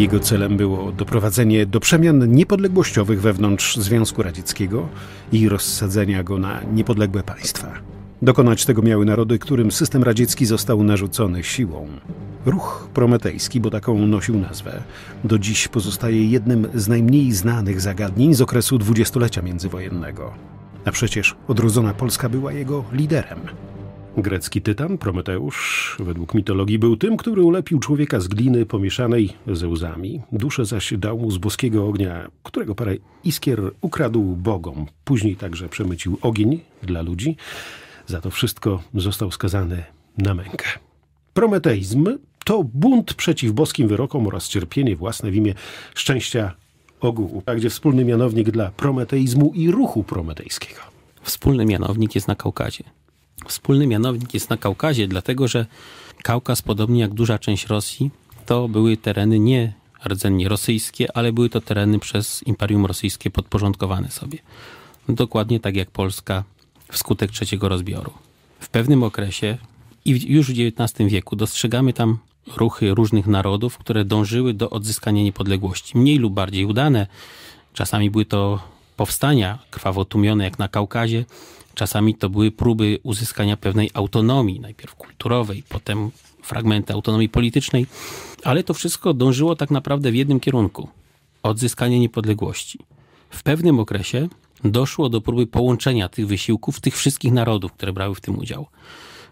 Jego celem było doprowadzenie do przemian niepodległościowych wewnątrz Związku Radzieckiego i rozsadzenia go na niepodległe państwa. Dokonać tego miały narody, którym system radziecki został narzucony siłą. Ruch prometejski, bo taką nosił nazwę, do dziś pozostaje jednym z najmniej znanych zagadnień z okresu dwudziestolecia międzywojennego. A przecież odrodzona Polska była jego liderem. Grecki tytan, Prometeusz, według mitologii był tym, który ulepił człowieka z gliny pomieszanej ze łzami. Duszę zaś dał mu z boskiego ognia, którego parę iskier ukradł bogom. Później także przemycił ogień dla ludzi. Za to wszystko został skazany na mękę. Prometeizm to bunt przeciw boskim wyrokom oraz cierpienie własne w imię szczęścia ogółu, a gdzie wspólny mianownik dla prometeizmu i ruchu prometejskiego. Wspólny mianownik jest na Kaukazie. Wspólny mianownik jest na Kaukazie, dlatego że Kaukaz, podobnie jak duża część Rosji, to były tereny nie rdzennie rosyjskie, ale były to tereny przez Imperium Rosyjskie podporządkowane sobie. Dokładnie tak jak Polska wskutek trzeciego rozbioru. W pewnym okresie i już w XIX wieku dostrzegamy tam ruchy różnych narodów, które dążyły do odzyskania niepodległości. Mniej lub bardziej udane. Czasami były to powstania krwawo tłumione, jak na Kaukazie. Czasami to były próby uzyskania pewnej autonomii, najpierw kulturowej, potem fragmenty autonomii politycznej, ale to wszystko dążyło tak naprawdę w jednym kierunku odzyskanie niepodległości. W pewnym okresie doszło do próby połączenia tych wysiłków, tych wszystkich narodów, które brały w tym udział,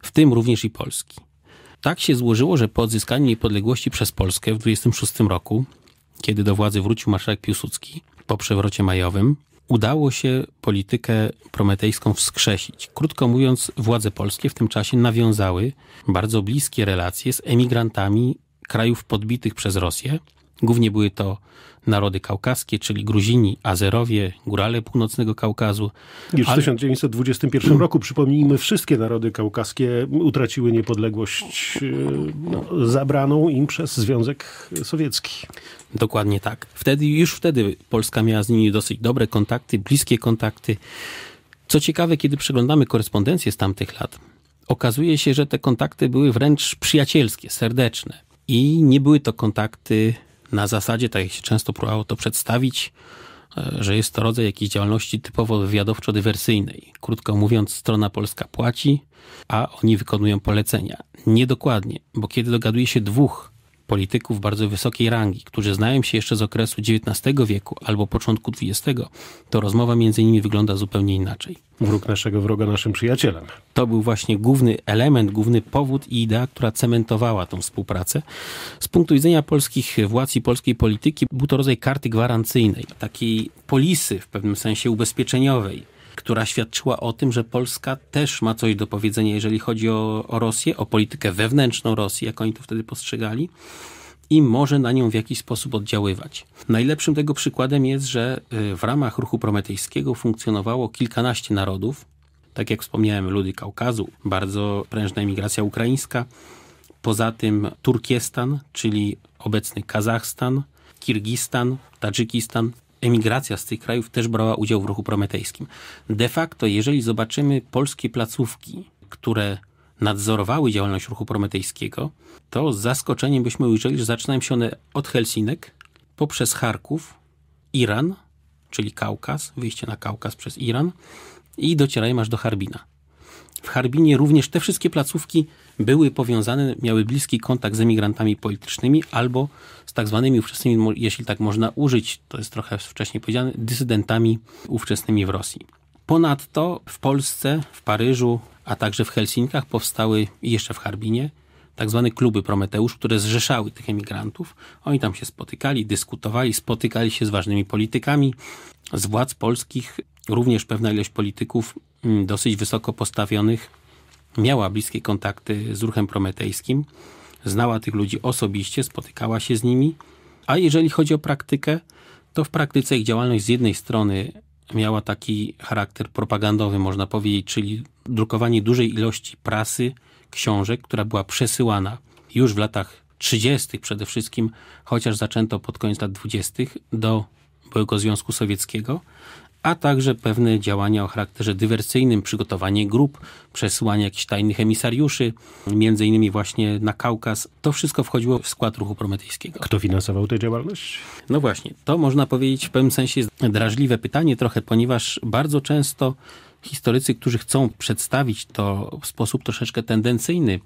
w tym również i Polski. Tak się złożyło, że po odzyskaniu niepodległości przez Polskę w 26 roku, kiedy do władzy wrócił marszałek Piłsudski po przewrocie majowym, udało się politykę prometejską wskrzesić. Krótko mówiąc, władze polskie w tym czasie nawiązały bardzo bliskie relacje z emigrantami krajów podbitych przez Rosję. Głównie były to narody kaukaskie, czyli Gruzini, Azerowie, Górale Północnego Kaukazu. Już w 1921 roku, przypomnijmy, wszystkie narody kaukaskie utraciły niepodległość no, zabraną im przez Związek Sowiecki. Dokładnie tak. Wtedy, już wtedy Polska miała z nimi dosyć dobre kontakty, bliskie kontakty. Co ciekawe, kiedy przeglądamy korespondencję z tamtych lat, okazuje się, że te kontakty były wręcz przyjacielskie, serdeczne. I nie były to kontakty na zasadzie, tak jak się często próbowało to przedstawić, e, że jest to rodzaj jakiejś działalności typowo wywiadowczo-dywersyjnej. Krótko mówiąc, strona polska płaci, a oni wykonują polecenia. Niedokładnie, bo kiedy dogaduje się dwóch polityków bardzo wysokiej rangi, którzy znają się jeszcze z okresu XIX wieku albo początku XX, to rozmowa między nimi wygląda zupełnie inaczej. Wróg naszego wroga naszym przyjacielem. To był właśnie główny element, główny powód i idea, która cementowała tą współpracę. Z punktu widzenia polskich władz i polskiej polityki był to rodzaj karty gwarancyjnej, takiej polisy w pewnym sensie ubezpieczeniowej która świadczyła o tym, że Polska też ma coś do powiedzenia, jeżeli chodzi o, o Rosję, o politykę wewnętrzną Rosji, jak oni to wtedy postrzegali i może na nią w jakiś sposób oddziaływać. Najlepszym tego przykładem jest, że y, w ramach ruchu prometejskiego funkcjonowało kilkanaście narodów, tak jak wspomniałem, ludy Kaukazu, bardzo prężna emigracja ukraińska, poza tym Turkiestan, czyli obecny Kazachstan, Kirgistan, Tadżykistan, emigracja z tych krajów też brała udział w ruchu prometejskim. De facto, jeżeli zobaczymy polskie placówki, które nadzorowały działalność ruchu prometejskiego, to z zaskoczeniem byśmy ujrzeli, że zaczynają się one od Helsinek, poprzez Charków, Iran, czyli Kaukaz, wyjście na Kaukaz przez Iran i docierają aż do Harbina. W Harbinie również te wszystkie placówki były powiązane, miały bliski kontakt z emigrantami politycznymi albo z tak zwanymi ówczesnymi, jeśli tak można użyć, to jest trochę wcześniej powiedziane, dysydentami ówczesnymi w Rosji. Ponadto w Polsce, w Paryżu, a także w Helsinkach powstały i jeszcze w Harbinie tak zwane kluby Prometeusz, które zrzeszały tych emigrantów. Oni tam się spotykali, dyskutowali, spotykali się z ważnymi politykami, z władz polskich. Również pewna ilość polityków mm, dosyć wysoko postawionych miała bliskie kontakty z ruchem prometejskim, znała tych ludzi osobiście, spotykała się z nimi. A jeżeli chodzi o praktykę, to w praktyce ich działalność z jednej strony miała taki charakter propagandowy, można powiedzieć, czyli drukowanie dużej ilości prasy, książek, która była przesyłana już w latach 30. przede wszystkim, chociaż zaczęto pod koniec lat 20. do byłego Związku Sowieckiego, a także pewne działania o charakterze dywersyjnym, przygotowanie grup, przesyłanie jakichś tajnych emisariuszy, między innymi właśnie na Kaukaz. To wszystko wchodziło w skład ruchu prometejskiego. Kto finansował tę działalność? No właśnie, to można powiedzieć w pewnym sensie jest drażliwe pytanie trochę, ponieważ bardzo często historycy, którzy chcą przedstawić to w sposób troszeczkę tendencyjny,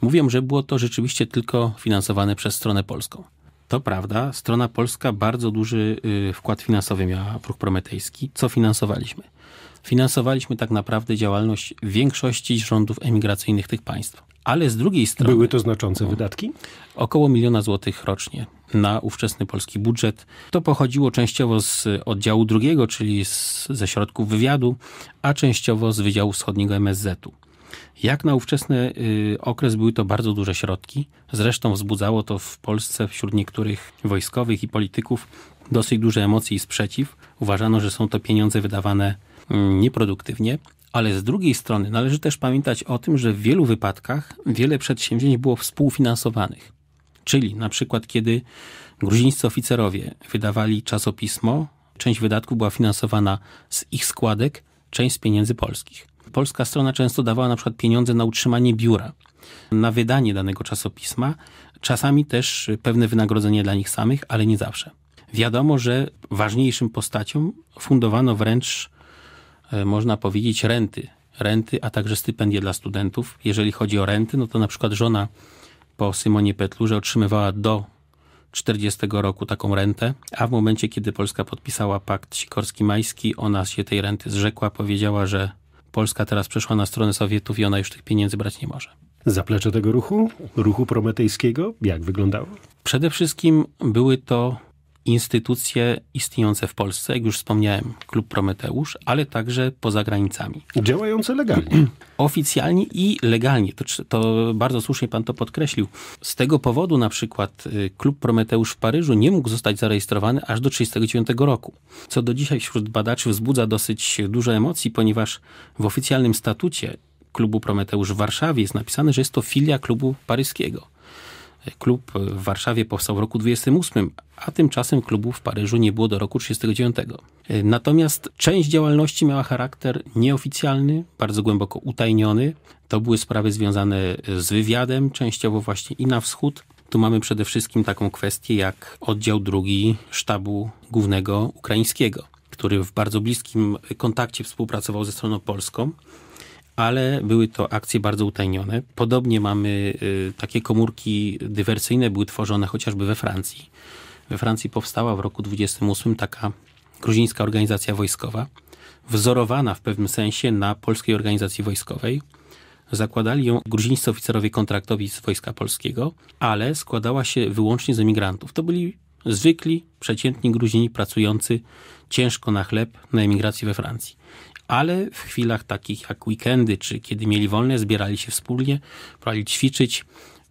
mówią, że było to rzeczywiście tylko finansowane przez stronę polską. To prawda, strona polska bardzo duży y, wkład finansowy miała w ruch prometejski. Co finansowaliśmy? Finansowaliśmy tak naprawdę działalność większości rządów emigracyjnych tych państw. Ale z drugiej strony. Były to znaczące wydatki? Około miliona złotych rocznie na ówczesny polski budżet. To pochodziło częściowo z oddziału drugiego, czyli z, ze środków wywiadu, a częściowo z Wydziału Wschodniego MSZ-u. Jak na ówczesny y, okres były to bardzo duże środki. Zresztą wzbudzało to w Polsce wśród niektórych wojskowych i polityków dosyć duże emocje i sprzeciw. Uważano, że są to pieniądze wydawane mm, nieproduktywnie. Ale z drugiej strony należy też pamiętać o tym, że w wielu wypadkach wiele przedsięwzięć było współfinansowanych. Czyli na przykład, kiedy gruzińscy oficerowie wydawali czasopismo, część wydatków była finansowana z ich składek, część z pieniędzy polskich. Polska strona często dawała na przykład pieniądze na utrzymanie biura, na wydanie danego czasopisma, czasami też pewne wynagrodzenie dla nich samych, ale nie zawsze. Wiadomo, że ważniejszym postaciom fundowano wręcz, e, można powiedzieć, renty. Renty, a także stypendia dla studentów. Jeżeli chodzi o renty, no to na przykład żona po Symonie Petlurze otrzymywała do 40 roku taką rentę, a w momencie, kiedy Polska podpisała pakt sikorski-majski, ona się tej renty zrzekła, powiedziała, że Polska teraz przeszła na stronę Sowietów i ona już tych pieniędzy brać nie może. Zaplecze tego ruchu, ruchu prometejskiego, jak wyglądało? Przede wszystkim były to instytucje istniejące w Polsce, jak już wspomniałem, Klub Prometeusz, ale także poza granicami. Działające legalnie. Oficjalnie i legalnie. To, to bardzo słusznie pan to podkreślił. Z tego powodu na przykład y, Klub Prometeusz w Paryżu nie mógł zostać zarejestrowany aż do 1939 roku. Co do dzisiaj wśród badaczy wzbudza dosyć dużo emocji, ponieważ w oficjalnym statucie klubu Prometeusz w Warszawie jest napisane, że jest to filia klubu paryskiego. Klub w Warszawie powstał w roku 28, a tymczasem klubu w Paryżu nie było do roku 39. Natomiast część działalności miała charakter nieoficjalny, bardzo głęboko utajniony. To były sprawy związane z wywiadem, częściowo właśnie i na wschód. Tu mamy przede wszystkim taką kwestię jak oddział drugi sztabu głównego ukraińskiego, który w bardzo bliskim kontakcie współpracował ze stroną polską ale były to akcje bardzo utajnione. Podobnie mamy y, takie komórki dywersyjne, były tworzone chociażby we Francji. We Francji powstała w roku 28 taka gruzińska organizacja wojskowa, wzorowana w pewnym sensie na polskiej organizacji wojskowej. Zakładali ją gruzińscy oficerowie kontraktowi z Wojska Polskiego, ale składała się wyłącznie z emigrantów. To byli zwykli, przeciętni Gruzini pracujący ciężko na chleb na emigracji we Francji ale w chwilach takich jak weekendy, czy kiedy mieli wolne, zbierali się wspólnie, brali ćwiczyć,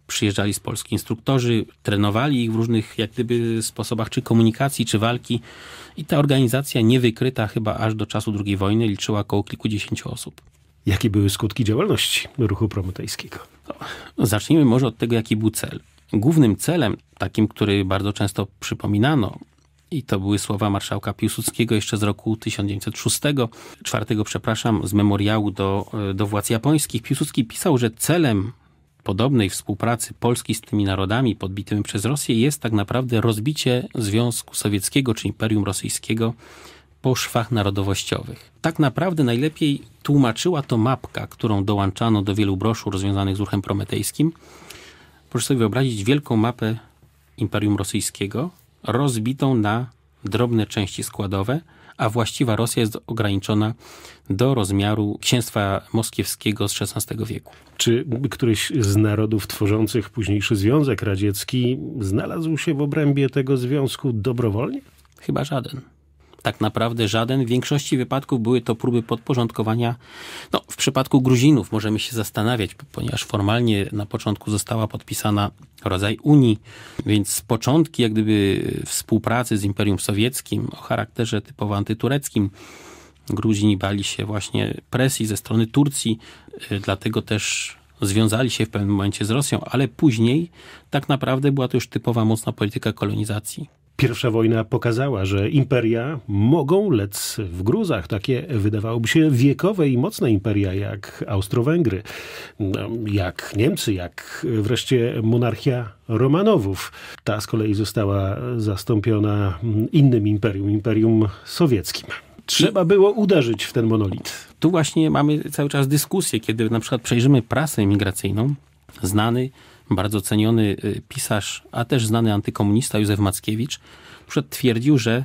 przyjeżdżali z Polski instruktorzy, trenowali ich w różnych jak gdyby sposobach czy komunikacji, czy walki i ta organizacja niewykryta chyba aż do czasu II wojny liczyła około kilkudziesięciu osób. Jakie były skutki działalności ruchu prometejskiego? No, zacznijmy może od tego, jaki był cel. Głównym celem, takim, który bardzo często przypominano, i to były słowa marszałka Piłsudskiego jeszcze z roku 1906, czwartego, przepraszam, z memoriału do, do władz japońskich. Piłsudski pisał, że celem podobnej współpracy Polski z tymi narodami podbitymi przez Rosję jest tak naprawdę rozbicie Związku Sowieckiego czy Imperium Rosyjskiego po szwach narodowościowych. Tak naprawdę najlepiej tłumaczyła to mapka, którą dołączano do wielu broszur związanych z ruchem prometejskim. Proszę sobie wyobrazić wielką mapę Imperium Rosyjskiego, rozbitą na drobne części składowe, a właściwa Rosja jest ograniczona do rozmiaru księstwa moskiewskiego z XVI wieku. Czy któryś z narodów tworzących późniejszy Związek Radziecki znalazł się w obrębie tego związku dobrowolnie? Chyba żaden tak naprawdę żaden. W większości wypadków były to próby podporządkowania. No, w przypadku Gruzinów możemy się zastanawiać, ponieważ formalnie na początku została podpisana rodzaj Unii, więc początki jak gdyby współpracy z Imperium Sowieckim o charakterze typowo antytureckim Gruzini bali się właśnie presji ze strony Turcji, y, dlatego też związali się w pewnym momencie z Rosją, ale później tak naprawdę była to już typowa mocna polityka kolonizacji. Pierwsza wojna pokazała, że imperia mogą lec w gruzach. Takie wydawałoby się wiekowe i mocne imperia jak Austro-Węgry, no, jak Niemcy, jak wreszcie monarchia Romanowów. Ta z kolei została zastąpiona innym imperium, imperium sowieckim. Trzeba było uderzyć w ten monolit. Tu właśnie mamy cały czas dyskusję, kiedy na przykład przejrzymy prasę emigracyjną, znany bardzo ceniony y, pisarz, a też znany antykomunista Józef Mackiewicz, twierdził, że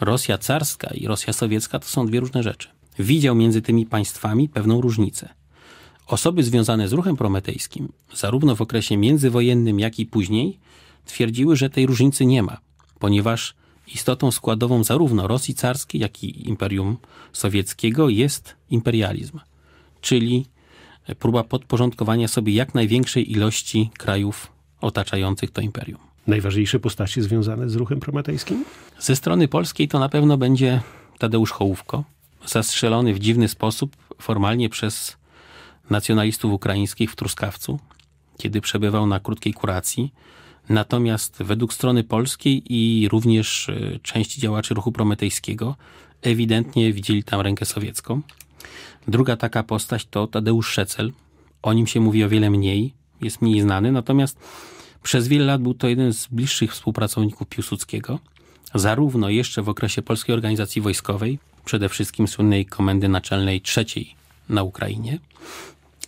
Rosja carska i Rosja sowiecka to są dwie różne rzeczy. Widział między tymi państwami pewną różnicę. Osoby związane z ruchem prometejskim, zarówno w okresie międzywojennym, jak i później, twierdziły, że tej różnicy nie ma, ponieważ istotą składową zarówno Rosji carskiej, jak i Imperium Sowieckiego jest imperializm, czyli próba podporządkowania sobie jak największej ilości krajów otaczających to imperium. Najważniejsze postacie związane z ruchem prometejskim? Ze strony polskiej to na pewno będzie Tadeusz Hołówko, zastrzelony w dziwny sposób formalnie przez nacjonalistów ukraińskich w Truskawcu, kiedy przebywał na krótkiej kuracji. Natomiast według strony polskiej i również e, części działaczy ruchu prometejskiego ewidentnie widzieli tam rękę sowiecką. Druga taka postać to Tadeusz Szecel. O nim się mówi o wiele mniej, jest mniej znany, natomiast przez wiele lat był to jeden z bliższych współpracowników Piłsudskiego, zarówno jeszcze w okresie Polskiej Organizacji Wojskowej, przede wszystkim słynnej Komendy Naczelnej III na Ukrainie,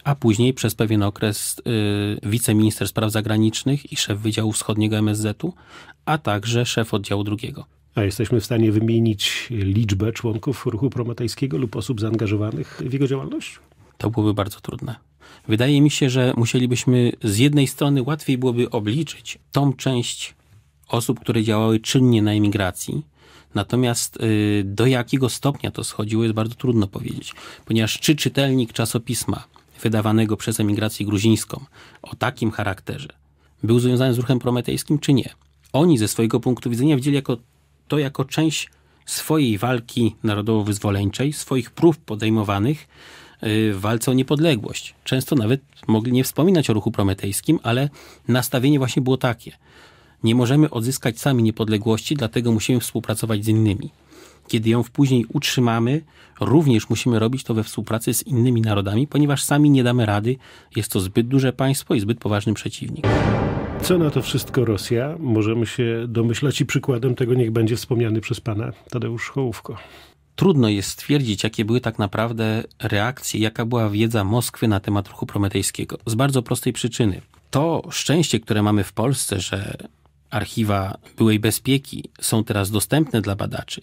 a później przez pewien okres y, wiceminister spraw zagranicznych i szef Wydziału Wschodniego MSZ-u, a także szef oddziału drugiego. A jesteśmy w stanie wymienić liczbę członków ruchu prometejskiego lub osób zaangażowanych w jego działalność? To byłoby bardzo trudne. Wydaje mi się, że musielibyśmy z jednej strony łatwiej byłoby obliczyć tą część osób, które działały czynnie na emigracji, natomiast y, do jakiego stopnia to schodziło jest bardzo trudno powiedzieć, ponieważ czy czytelnik czasopisma wydawanego przez emigrację gruzińską o takim charakterze był związany z ruchem prometejskim, czy nie. Oni ze swojego punktu widzenia widzieli jako to jako część swojej walki narodowo-wyzwoleńczej, swoich prób podejmowanych y, w walce o niepodległość. Często nawet mogli nie wspominać o ruchu prometejskim, ale nastawienie właśnie było takie. Nie możemy odzyskać sami niepodległości, dlatego musimy współpracować z innymi. Kiedy ją później utrzymamy, również musimy robić to we współpracy z innymi narodami, ponieważ sami nie damy rady. Jest to zbyt duże państwo i zbyt poważny przeciwnik. Co na to wszystko Rosja? Możemy się domyślać i przykładem tego niech będzie wspomniany przez pana Tadeusz Hołówko. Trudno jest stwierdzić, jakie były tak naprawdę reakcje, jaka była wiedza Moskwy na temat ruchu prometejskiego. Z bardzo prostej przyczyny. To szczęście, które mamy w Polsce, że archiwa byłej bezpieki są teraz dostępne dla badaczy,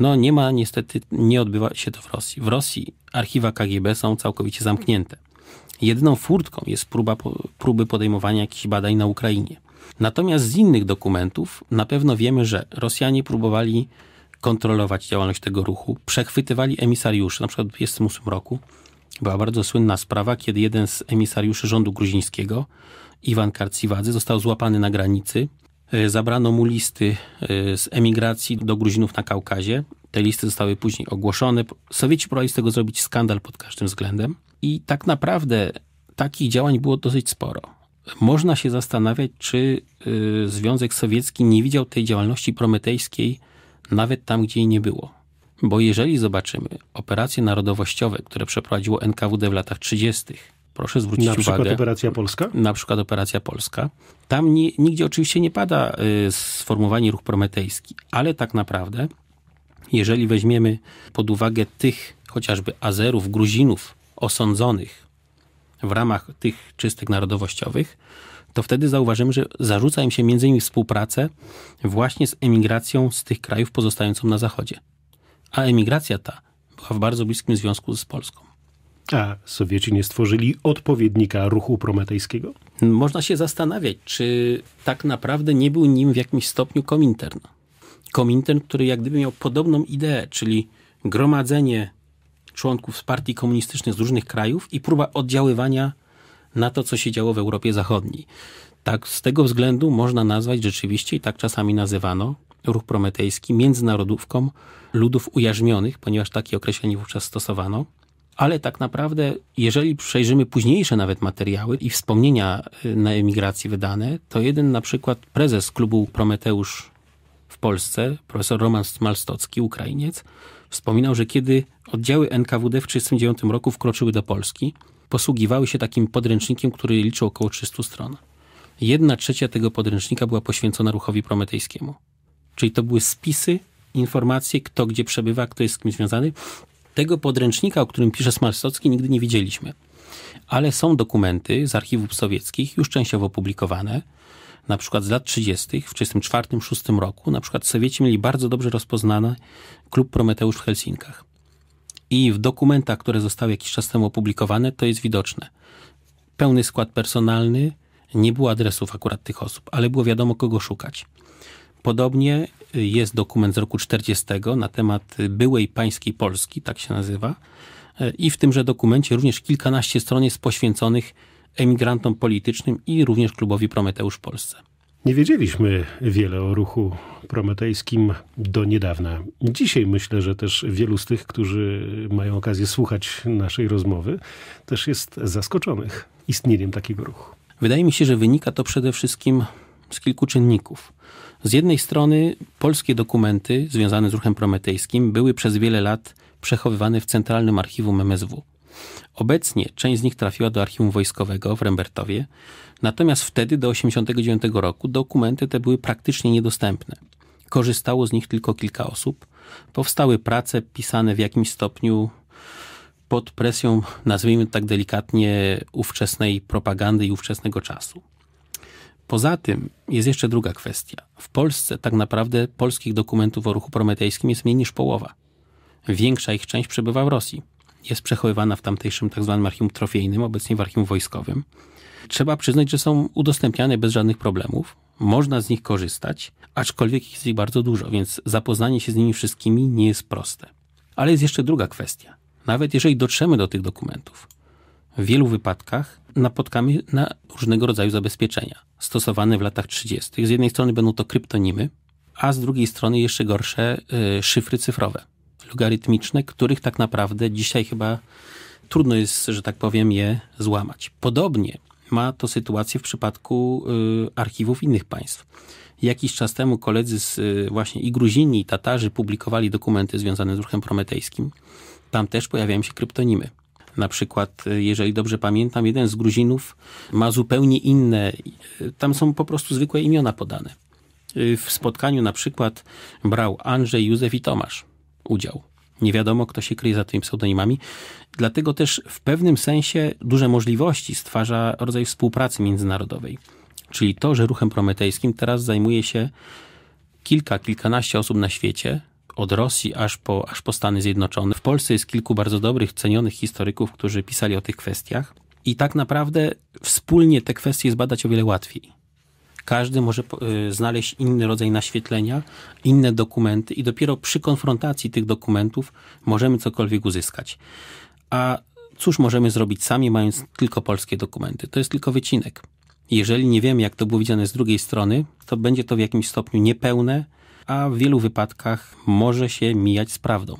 no nie ma niestety, nie odbywa się to w Rosji. W Rosji archiwa KGB są całkowicie zamknięte. Jedną furtką jest próba, próby podejmowania jakichś badań na Ukrainie. Natomiast z innych dokumentów na pewno wiemy, że Rosjanie próbowali kontrolować działalność tego ruchu, przechwytywali emisariuszy. Na przykład w 1928 roku była bardzo słynna sprawa, kiedy jeden z emisariuszy rządu gruzińskiego, Iwan Karciwadzy, został złapany na granicy. E, zabrano mu listy e, z emigracji do Gruzinów na Kaukazie. Te listy zostały później ogłoszone. Sowieci próbowali z tego zrobić skandal pod każdym względem. I tak naprawdę takich działań było dosyć sporo. Można się zastanawiać, czy y, Związek Sowiecki nie widział tej działalności prometejskiej nawet tam, gdzie jej nie było. Bo jeżeli zobaczymy operacje narodowościowe, które przeprowadziło NKWD w latach 30., proszę zwrócić na uwagę. Na przykład operacja Polska? Na przykład operacja Polska. Tam nie, nigdzie oczywiście nie pada y, sformułowanie ruch prometejski, ale tak naprawdę, jeżeli weźmiemy pod uwagę tych chociażby Azerów, Gruzinów, osądzonych w ramach tych czystek narodowościowych, to wtedy zauważymy, że zarzuca im się między innymi współpracę właśnie z emigracją z tych krajów pozostającą na zachodzie. A emigracja ta była w bardzo bliskim związku z Polską. A Sowieci nie stworzyli odpowiednika ruchu prometejskiego? Można się zastanawiać, czy tak naprawdę nie był nim w jakimś stopniu Komintern. Komintern, który jak gdyby miał podobną ideę, czyli gromadzenie członków z partii komunistycznych z różnych krajów i próba oddziaływania na to, co się działo w Europie Zachodniej. Tak, z tego względu można nazwać rzeczywiście, i tak czasami nazywano, ruch prometejski międzynarodówką ludów ujarzmionych, ponieważ takie określenie wówczas stosowano. Ale tak naprawdę, jeżeli przejrzymy późniejsze nawet materiały i wspomnienia y, na emigracji wydane, to jeden na przykład prezes klubu Prometeusz w Polsce, profesor Roman Malstocki, Ukrainiec, wspominał, że kiedy oddziały NKWD w 1939 roku wkroczyły do Polski, posługiwały się takim podręcznikiem, który liczył około 300 stron. Jedna trzecia tego podręcznika była poświęcona ruchowi prometejskiemu. Czyli to były spisy, informacje, kto gdzie przebywa, kto jest z kim związany. Tego podręcznika, o którym pisze Smalstocki, nigdy nie widzieliśmy. Ale są dokumenty z archiwów sowieckich, już częściowo opublikowane, na przykład z lat 30. w 1934-1936 roku, na przykład Sowieci mieli bardzo dobrze rozpoznany klub Prometeusz w Helsinkach. I w dokumentach, które zostały jakiś czas temu opublikowane, to jest widoczne. Pełny skład personalny, nie było adresów akurat tych osób, ale było wiadomo, kogo szukać. Podobnie jest dokument z roku 40 na temat byłej pańskiej Polski, tak się nazywa. I w tymże dokumencie również kilkanaście stron jest poświęconych emigrantom politycznym i również klubowi Prometeusz w Polsce. Nie wiedzieliśmy wiele o ruchu prometejskim do niedawna. Dzisiaj myślę, że też wielu z tych, którzy mają okazję słuchać naszej rozmowy, też jest zaskoczonych istnieniem takiego ruchu. Wydaje mi się, że wynika to przede wszystkim z kilku czynników. Z jednej strony polskie dokumenty związane z ruchem prometejskim były przez wiele lat przechowywane w Centralnym Archiwum MSW. Obecnie część z nich trafiła do archiwum wojskowego w Rembertowie, natomiast wtedy do 1989 roku dokumenty te były praktycznie niedostępne. Korzystało z nich tylko kilka osób. Powstały prace pisane w jakimś stopniu pod presją, nazwijmy tak delikatnie, ówczesnej propagandy i ówczesnego czasu. Poza tym jest jeszcze druga kwestia. W Polsce tak naprawdę polskich dokumentów o ruchu prometejskim jest mniej niż połowa. Większa ich część przebywa w Rosji. Jest przechowywana w tamtejszym. Tak archiwum trofejnym, obecnie w archiwum wojskowym. Trzeba przyznać, że są udostępniane bez żadnych problemów. Można z nich korzystać, aczkolwiek jest ich bardzo dużo, więc zapoznanie się z nimi wszystkimi nie jest proste. Ale jest jeszcze druga kwestia. Nawet jeżeli dotrzemy do tych dokumentów, w wielu wypadkach napotkamy na różnego rodzaju zabezpieczenia stosowane w latach 30. Z jednej strony będą to kryptonimy, a z drugiej strony jeszcze gorsze y, szyfry cyfrowe, logarytmiczne, których tak naprawdę dzisiaj chyba trudno jest, że tak powiem, je złamać. Podobnie ma to sytuację w przypadku y, archiwów innych państw. Jakiś czas temu koledzy z y, właśnie i Gruzini, i Tatarzy publikowali dokumenty związane z ruchem prometejskim. Tam też pojawiają się kryptonimy. Na przykład, y, jeżeli dobrze pamiętam, jeden z Gruzinów ma zupełnie inne, y, tam są po prostu zwykłe imiona podane. Y, w spotkaniu na przykład brał Andrzej, Józef i Tomasz udział. Nie wiadomo, kto się kryje za tymi pseudonimami. Dlatego też w pewnym sensie duże możliwości stwarza rodzaj współpracy międzynarodowej. Czyli to, że ruchem prometejskim teraz zajmuje się kilka, kilkanaście osób na świecie, od Rosji aż po, aż po Stany Zjednoczone. W Polsce jest kilku bardzo dobrych, cenionych historyków, którzy pisali o tych kwestiach. I tak naprawdę wspólnie te kwestie zbadać o wiele łatwiej. Każdy może y, znaleźć inny rodzaj naświetlenia, inne dokumenty, i dopiero przy konfrontacji tych dokumentów możemy cokolwiek uzyskać. A cóż możemy zrobić sami, mając tylko polskie dokumenty? To jest tylko wycinek. Jeżeli nie wiemy, jak to było widziane z drugiej strony, to będzie to w jakimś stopniu niepełne, a w wielu wypadkach może się mijać z prawdą.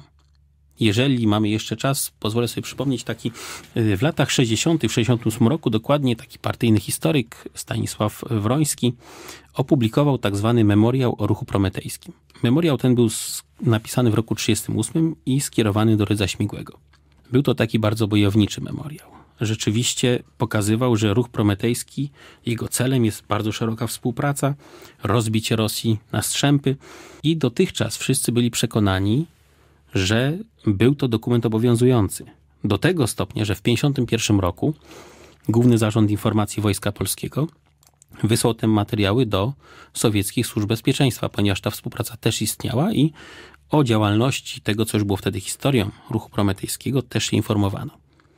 Jeżeli mamy jeszcze czas, pozwolę sobie przypomnieć taki y, w latach 60., w 68 roku dokładnie taki partyjny historyk Stanisław Wroński opublikował tak zwany memoriał o ruchu prometejskim. Memoriał ten był napisany w roku 38 i skierowany do Rydza Śmigłego. Był to taki bardzo bojowniczy memoriał rzeczywiście pokazywał, że ruch prometejski, jego celem jest bardzo szeroka współpraca, rozbicie Rosji na strzępy i dotychczas wszyscy byli przekonani, że był to dokument obowiązujący. Do tego stopnia, że w 1951 roku Główny Zarząd Informacji Wojska Polskiego wysłał te materiały do sowieckich służb bezpieczeństwa, ponieważ ta współpraca też istniała i o działalności tego, co już było wtedy historią ruchu prometejskiego, też się informowano.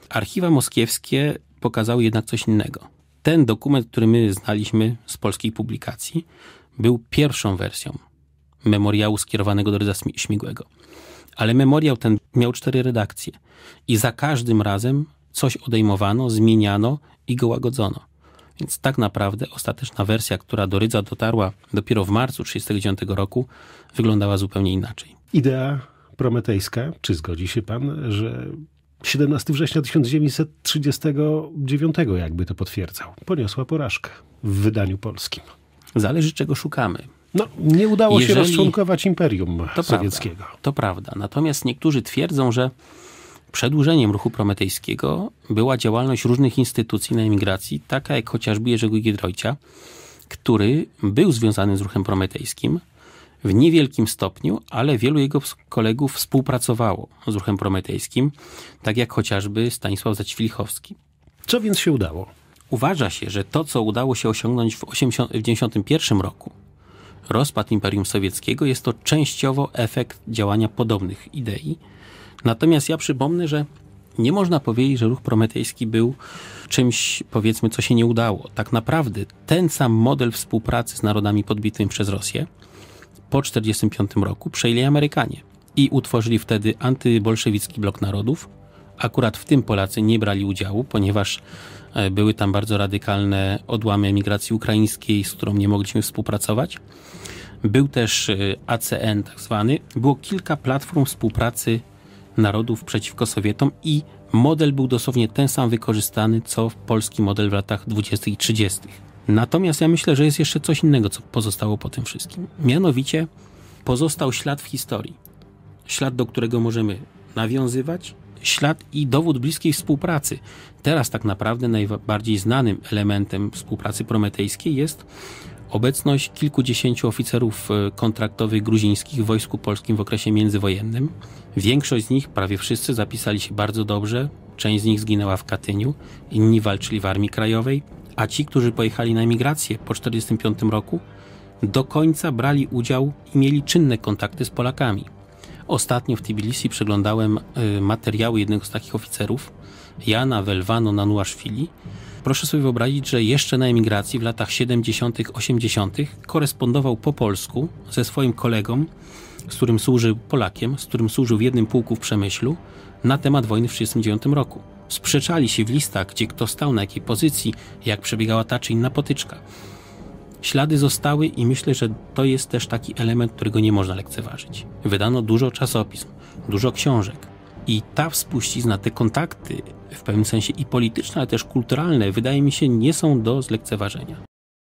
Archiwa moskiewskie pokazały jednak coś innego. Ten dokument, który my znaliśmy z polskiej publikacji, był pierwszą wersją memoriału skierowanego do Rydza Śmigłego. Ale memoriał ten miał cztery redakcje i za każdym razem coś odejmowano, zmieniano i go łagodzono. Więc tak naprawdę ostateczna wersja, która do Rydza dotarła dopiero w marcu 1939 roku, wyglądała zupełnie inaczej. Idea prometejska, czy zgodzi się pan, że 17 września 1939, jakby to potwierdzał, poniosła porażkę w wydaniu polskim. Zależy czego szukamy. No, nie udało się Jeżeli- rozczłonkować Imperium To Sowieckiego. Prawda, to prawda. Natomiast niektórzy twierdzą, że przedłużeniem ruchu prometejskiego była działalność różnych instytucji na emigracji, taka jak chociażby Jerzego Giedroycia, który był związany z ruchem prometejskim w niewielkim stopniu, ale wielu jego kolegów współpracowało z ruchem prometejskim, tak jak chociażby Stanisław Zaćwilichowski. Co więc się udało? Uważa się, że to, co udało się osiągnąć w 1991 roku, rozpad Imperium Sowieckiego, jest to częściowo efekt działania podobnych idei. Natomiast ja przypomnę, że nie można powiedzieć, że ruch prometejski był czymś, powiedzmy, co się nie udało. Tak naprawdę ten sam model współpracy z narodami podbitymi przez Rosję po 1945 roku przejęli Amerykanie i utworzyli wtedy antybolszewicki blok narodów. Akurat w tym Polacy nie brali udziału, ponieważ były tam bardzo radykalne odłamy emigracji ukraińskiej, z którą nie mogliśmy współpracować. Był też e, ACN tak zwany. Było kilka platform współpracy narodów przeciwko Sowietom i model był dosłownie ten sam wykorzystany, co polski model w latach 20. i 30. Natomiast ja myślę, że jest jeszcze coś innego, co pozostało po tym wszystkim. Mianowicie pozostał ślad w historii. Ślad, do którego możemy nawiązywać, ślad i dowód bliskiej współpracy. Teraz tak naprawdę najbardziej znanym elementem współpracy prometejskiej jest obecność kilkudziesięciu oficerów e, kontraktowych gruzińskich w Wojsku Polskim w okresie międzywojennym. Większość z nich, prawie wszyscy, zapisali się bardzo dobrze. Część z nich zginęła w Katyniu, inni walczyli w Armii Krajowej, a ci, którzy pojechali na emigrację po 1945 roku, do końca brali udział i mieli czynne kontakty z Polakami. Ostatnio w Tbilisi przeglądałem y, materiały jednego z takich oficerów, Jana Welwano Nanuaszwili. Proszę sobie wyobrazić, że jeszcze na emigracji w latach 70., 80. korespondował po polsku ze swoim kolegą, z którym służył Polakiem, z którym służył w jednym pułku w Przemyślu, na temat wojny w 1939 roku. Sprzeczali się w listach, gdzie kto stał, na jakiej pozycji, jak przebiegała ta czy inna potyczka. Ślady zostały i myślę, że to jest też taki element, którego nie można lekceważyć. Wydano dużo czasopism, dużo książek. I ta spuścizna, te kontakty w pewnym sensie i polityczne, ale też kulturalne, wydaje mi się, nie są do zlekceważenia.